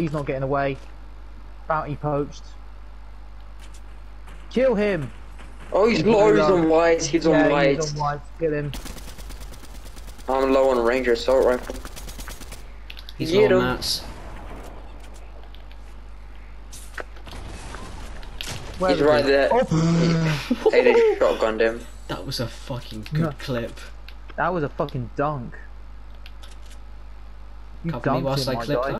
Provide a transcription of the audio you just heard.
he's not getting away. Bounty poached. Kill him! Oh, he's He's low. He's on white. He's on yeah, white. he's on white. Kill him. I'm low on ranger assault rifle. He's Get low him. on mats. Where He's right he? there. Oh, Hey, they shotgunned him. That was a fucking good No. clip. that was a fucking dunk. You Cover me dunked whilst him, I my clip guy.